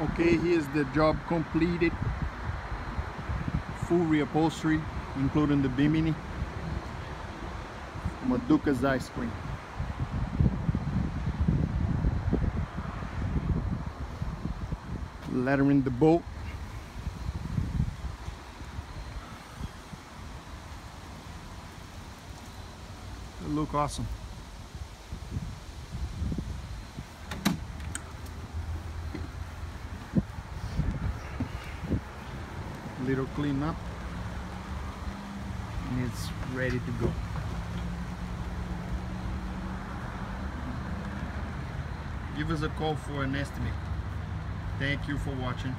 okay here's the job completed. Full reupholstery including the bimini. Maduka's ice cream. Lettering the boat. Look awesome little cleanup. And it's ready to go. Give us a call for an estimate. Thank you for watching